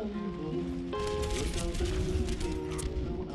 我到的路边，路旁，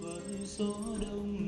vẫn gió đông